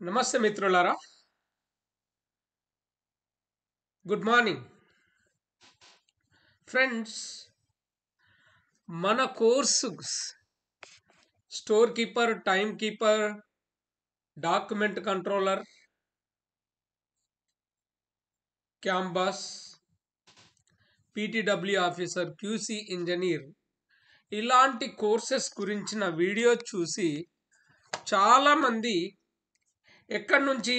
నమస్తే మిత్రులారా. Good morning friends మన course store keeper time keeper document controller campus PTW officer QC engineer ఇలాంటి courses గురించిన video చూసి చాలామంది ఎక్కడి నుంచి?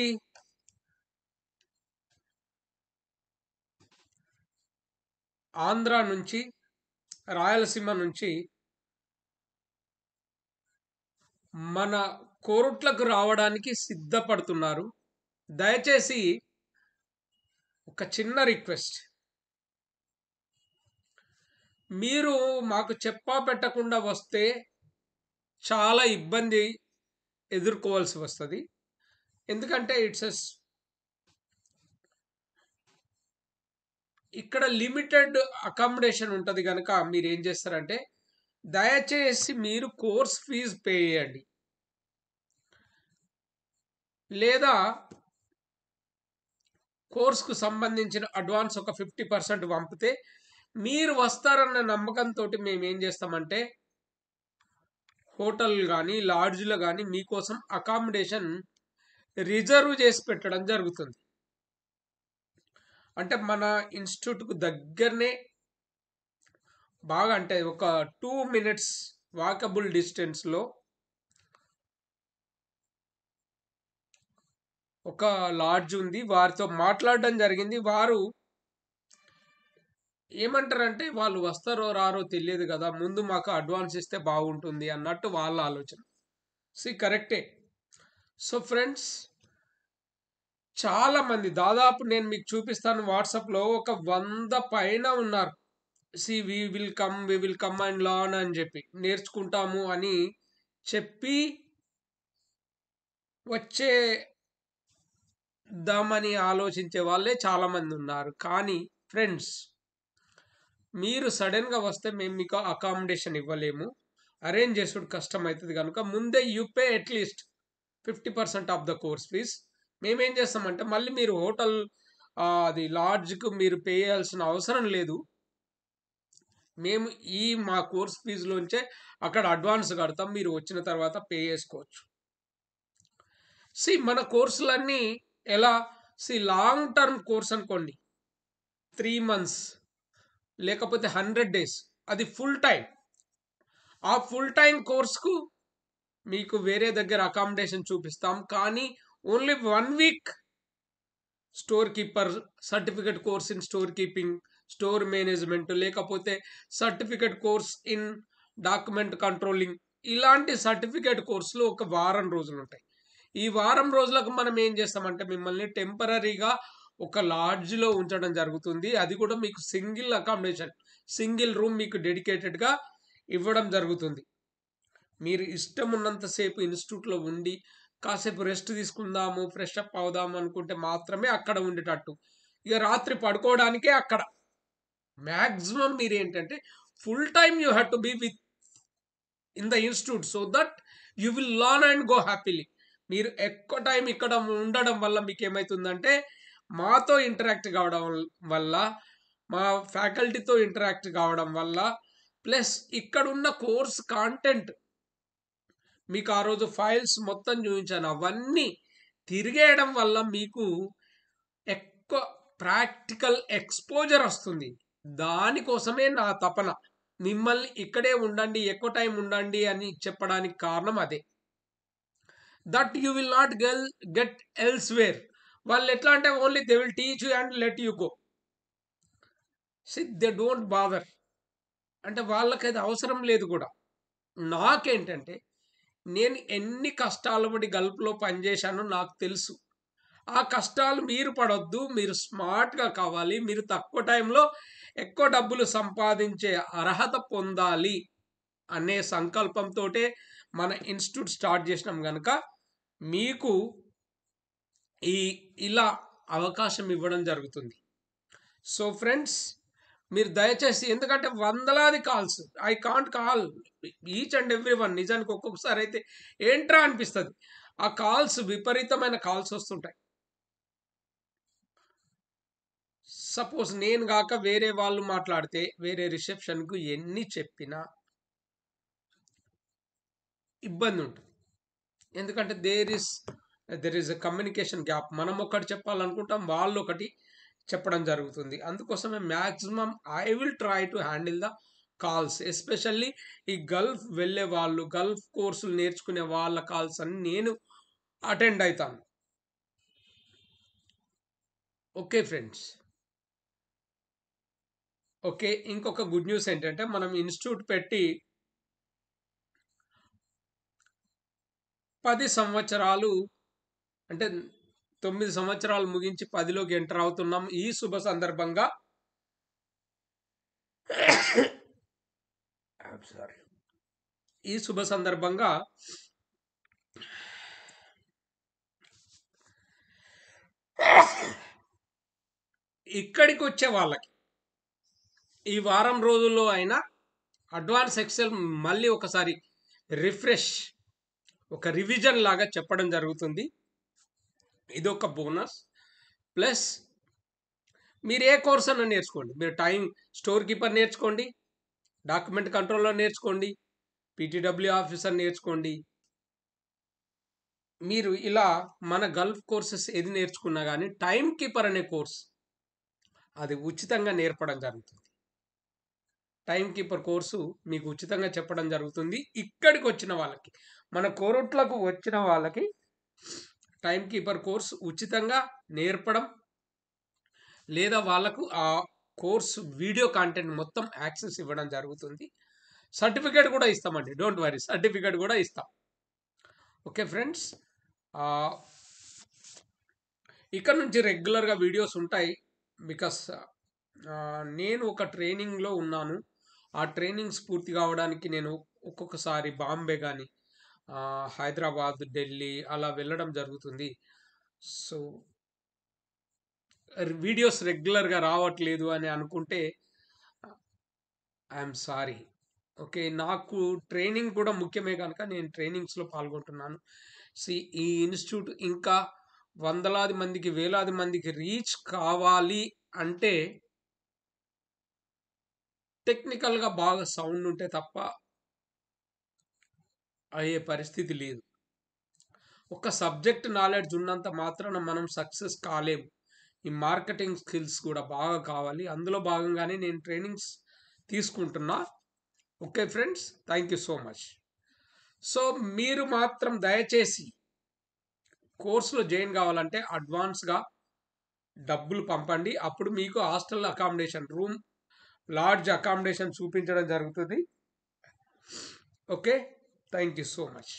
ఆంధ్ర నుంచి రాయలసీమ నుంచి మన కోరుట్లకు రావడానికి సిద్ధపడుతున్నారు. దయచేసి ఒక చిన్న రిక్వెస్ట్. మీరు మాకు చెప్పా పెట్టకుండా వస్తే చాలా ఇబ్బంది ఎదుర్కోవాల్సి వస్తుంది. ఎందుకంటే ఇట్స్ ఎస్ ఇక్కడ లిమిటెడ్ అకామిడేషన్ ఉంటుంది కనుక మీరు ఏం చేస్తారంటే దయచేసి మీరు కోర్స్ ఫీజు పే చేయండి. లేదా కోర్స్కు సంబంధించిన అడ్వాన్స్ ఒక ఫిఫ్టీ పర్సెంట్ పంపితే మీరు వస్తారన్న నమ్మకంతో మేము ఏం చేస్తామంటే హోటల్ కానీ లాడ్జ్లో కానీ మీకోసం అకామిడేషన్ రిజర్వ్ చేసి పెట్టడం జరుగుతుంది. అంటే మన ఇన్స్టిట్యూట్కు దగ్గరనే బాగా అంటే ఒక టూ మినిట్స్ వాకబుల్ డిస్టెన్స్లో ఒక లాడ్జ్ ఉంది. వారితో మాట్లాడడం జరిగింది. వారు ఏమంటారంటే వాళ్ళు వస్తారో రారో తెలియదు కదా ముందు మాకు అడ్వాన్స్ ఇస్తే బాగుంటుంది అన్నట్టు వాళ్ళ ఆలోచన. సి కరెక్టే. సో ఫ్రెండ్స్ చాలా మంది దాదాపు నేను మీకు చూపిస్తాను వాట్సాప్లో ఒక వంద పైన ఉన్నారు. See we will come we will come and learn అని చెప్పి నేర్చుకుంటాము అని చెప్పి వచ్చే దామని ఆలోచించే వాళ్ళే చాలామంది ఉన్నారు. కానీ ఫ్రెండ్స్ మీరు సడన్గా వస్తే మేము మీకు అకామిడేషన్ ఇవ్వలేము. అరేంజ్ చేసుడు కష్టం అవుతుంది కనుక ముందే you pay at least fifty percent of the course fees. మేమేం చేస్తామంటే మళ్ళీ మీరు హోటల్ అది లాడ్జ్కి మీరు పే చేయాల్సిన అవసరం లేదు. మేము ఈ మా కోర్స్ ఫీజులోంచే అక్కడ అడ్వాన్స్ కడతాం మీరు వచ్చిన తర్వాత పే చేసుకోవచ్చు. సి మన కోర్సులన్నీ ఎలా? సి లాంగ్ టర్మ్ కోర్స్ అనుకోండి. త్రీ మంత్స్ లేకపోతే హండ్రెడ్ డేస్ అది ఫుల్ టైం ఆ ఫుల్ టైం కోర్స్కు మీకు వేరే దగ్గర అకామిడేషన్ చూపిస్తాం. కానీ only one week store keeper certificate course in store keeping store management లేకపోతే certificate course in document controlling ఇలాంటి సర్టిఫికేట్ కోర్సులు ఒక వారం రోజులు ఉంటాయి ఈ వారం రోజులకు మనం ఏం చేస్తామంటే మిమ్మల్ని టెంపరీగా ఒక లాడ్జ్లో ఉంచడం జరుగుతుంది. అది కూడా మీకు సింగిల్ అకామిడేషన్ సింగిల్ రూమ్ మీకు డెడికేటెడ్గా ఇవ్వడం జరుగుతుంది. మీరు ఇష్టం ఉన్నంతసేపు ఇన్స్టిట్యూట్లో ఉండి కాసేపు రెస్ట్ తీసుకుందాము ఫ్రెష్ అప్ అవుదాము అనుకుంటే మాత్రమే అక్కడ ఉండేటట్టు. ఇక రాత్రి పడుకోవడానికే అక్కడ. మ్యాక్సిమం మీరు ఏంటంటే full time you have to be within the institute so that you will learn and go happily. మీరు ఎక్కువ టైం ఇక్కడ ఉండడం వల్ల మీకు ఏమవుతుందంటే మాతో ఇంటరాక్ట్ కావడం వల్ల మా ఫ్యాకల్టీతో ఇంటరాక్ట్ కావడం వల్ల ప్లస్ ఇక్కడ ఉన్న కోర్స్ కాంటెంట్ మీకు ఆ రోజు ఫైల్స్ మొత్తం చూపించాను. అవన్నీ తిరిగేయడం వల్ల మీకు ఎక్కువ ప్రాక్టికల్ ఎక్స్పోజర్ వస్తుంది. దానికోసమే నా తపన. మిమ్మల్ని ఇక్కడే ఉండండి ఎక్కువ టైం ఉండండి అని చెప్పడానికి కారణం అదే. That you will not gel get elsewhere వాళ్ళు ఎట్లా అంటే only they will teach you and let you go. See they don't bother. అంటే వాళ్ళకి అది అవసరం లేదు కూడా. నాకేంటంటే నేను ఎన్ని కష్టాలు పడి గల్ఫ్లో పనిచేశానో నాకు తెలుసు. ఆ కష్టాలు మీరు పడొద్దు మీరు స్మార్ట్గా కావాలి మీరు తక్కువ టైంలో ఎక్కువ డబ్బులు సంపాదించే అర్హత పొందాలి అనే సంకల్పంతో మన ఇన్స్టిట్యూట్ స్టార్ట్ చేసినాం కనుక మీకు ఈ ఇలా అవకాశం ఇవ్వడం జరుగుతుంది. సో ఫ్రెండ్స్ మీరు దయచేసి ఎందుకంటే వందలాది calls I can't call each and every one నిజానికి ఒక్కొక్కసారి అయితే ఏంట్రా అనిపిస్తుంది? ఆ కాల్స్ విపరీతమైన కాల్స్ వస్తుంటాయి. సపోజ్ నేను కాక వేరే వాళ్ళు మాట్లాడితే వేరే రిసెప్షన్కు ఎన్ని చెప్పినా ఇబ్బంది ఉంటుంది. ఎందుకంటే there is there is a communication gap. మనం ఒకటి చెప్పాలనుకుంటాం వాళ్ళు ఒకటి చెప్పడం జరుగుతుంది. అందుకోసమే maximum I will try to handle the calls. Especially ఈ గల్ఫ్ వెళ్ళే వాళ్ళు గల్ఫ్ కోర్సులు నేర్చుకునే వాళ్ళ కాల్స్ అని నేను అటెండ్ అవుతాను ఓకే ఫ్రెండ్స్. ఓకే ఇంకొక గుడ్ న్యూస్ ఏంటంటే మనం ఇన్స్టిట్యూట్ పెట్టి పది సంవత్సరాలు అంటే తొమ్మిది సంవత్సరాలు ముగించి పదిలోకి ఎంటర్ అవుతున్నాం ఈ శుభ సందర్భంగా. సారీ ఈ శుభ సందర్భంగా ఇక్కడికి వచ్చే వాళ్ళకి ఈ వారం రోజుల్లో అయినా అడ్వాన్స్ ఎక్సెల్ మళ్ళీ ఒకసారి రిఫ్రెష్ ఒక రివిజన్ లాగా చెప్పడం జరుగుతుంది. ఇది ఒక బోనస్. ప్లస్ మీరు ఏ కోర్స్ అన్న నేర్చుకోండి. మీరు టైం స్టోర్ కీపర్ నేర్చుకోండి. డాక్యుమెంట్ కంట్రోలర్ నేర్చుకోండి. పీటీడబ్ల్యూ ఆఫీసర్ నేర్చుకోండి. మీరు ఇలా మన గల్ఫ్ కోర్సెస్ ఏది నేర్చుకున్నా కానీ టైం కీపర్ అనే కోర్స్ అది ఉచితంగా నేర్పడం జరుగుతుంది. టైం కీపర్ కోర్సు మీకు ఉచితంగా చెప్పడం జరుగుతుంది. ఇక్కడికి వచ్చిన వాళ్ళకి మన కోరుట్లకు వచ్చిన వాళ్ళకి టైం కీపర్ కోర్స్ ఉచితంగా నేర్పడం లేదా వాళ్ళకు ఆ కోర్స్ వీడియో కంటెంట్ మొత్తం యాక్సెస్ ఇవ్వడం జరుగుతుంది. సర్టిఫికేట్ కూడా ఇస్తామండి. Don't worry. సర్టిఫికేట్ కూడా ఇస్తాం. Okay friends? ఇక్కడ నుంచి రెగ్యులర్గా వీడియోస్ ఉంటాయి. బికాస్ నేను ఒక ట్రైనింగ్లో ఉన్నాను. ఆ ట్రైనింగ్స్ పూర్తి కావడానికి నేను ఒక్కొక్కసారి బాంబే కానీ హైదరాబాద్ ఢిల్లీ అలా వెళ్ళడం జరుగుతుంది సో వీడియోస్ రెగ్యులర్గా రావట్లేదు అని అనుకుంటే ఐఎమ్ సారీ ఓకే నాకు ట్రైనింగ్ కూడా ముఖ్యమే కనుక నేను ట్రైనింగ్స్లో పాల్గొంటున్నాను సి ఈ ఇన్స్టిట్యూట్ ఇంకా వందలాది మందికి వేలాది మందికి రీచ్ కావాలి అంటే టెక్నికల్గా బాగా సౌండ్ ఉంటే తప్ప అయ్యే పరిస్థితి లేదు. ఒక సబ్జెక్ట్ నాలెడ్జ్ ఉన్నంత మాత్రాన మనం సక్సెస్ కాలేము. ఈ మార్కెటింగ్ స్కిల్స్ కూడా బాగా కావాలి. అందులో భాగంగానే నేను ట్రైనింగ్స్ తీసుకుంటున్నా. Okay friends thank you so much. So మీరు మాత్రం దయచేసి కోర్సులో జాయిన్ కావాలంటే అడ్వాన్స్గా డబ్బులు పంపండి. అప్పుడు మీకు hostel accommodation room large accommodation చూపించడం జరుగుతుంది. Okay? Thank you so much